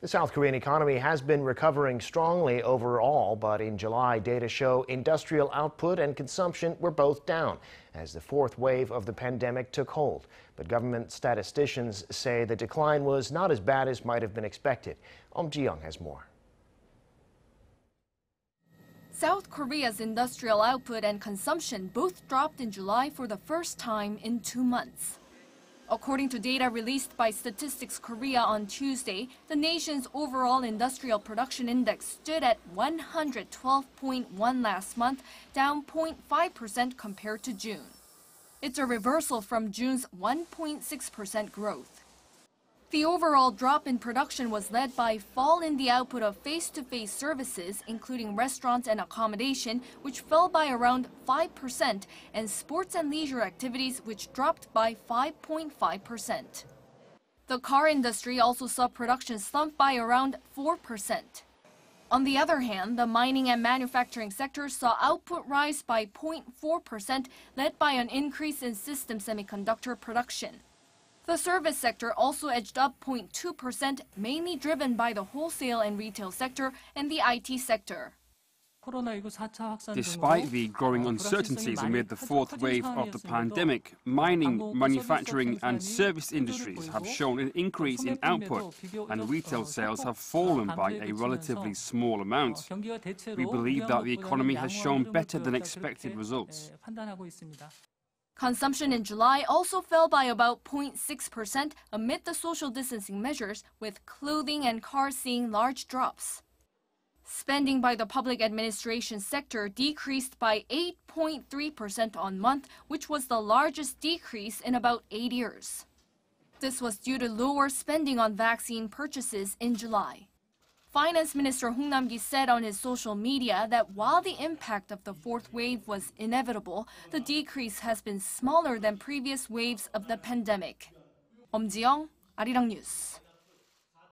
The South Korean economy has been recovering strongly overall, but in July, data show industrial output and consumption were both down as the fourth wave of the pandemic took hold. But government statisticians say the decline was not as bad as might have been expected. Eum Ji-young has more. South Korea's industrial output and consumption both dropped in July for the first time in two months. According to data released by Statistics Korea on Tuesday, the nation's overall industrial production index stood at 112.1 last month, down 0.5% compared to June. It's a reversal from June's 1.6% growth. The overall drop in production was led by fall in the output of face-to-face services, including restaurants and accommodation, which fell by around 5%, and sports and leisure activities, which dropped by 5.5%. The car industry also saw production slump by around 4%. On the other hand, the mining and manufacturing sectors saw output rise by 0.4%, led by an increase in system semiconductor production. The service sector also edged up 0.2%, mainly driven by the wholesale and retail sector and the IT sector. Despite the growing uncertainties amid the fourth wave of the pandemic, mining, manufacturing and service industries have shown an increase in output and retail sales have fallen by a relatively small amount. We believe that the economy has shown better than expected results. Consumption in July also fell by about 0.6% amid the social distancing measures, with clothing and cars seeing large drops. Spending by the public administration sector decreased by 8.3% on month, which was the largest decrease in about eight years. This was due to lower spending on vaccine purchases in July. Finance Minister Hong Nam-ki said on his social media that while the impact of the fourth wave was inevitable, the decrease has been smaller than previous waves of the pandemic. Eum Ji-young, Arirang News.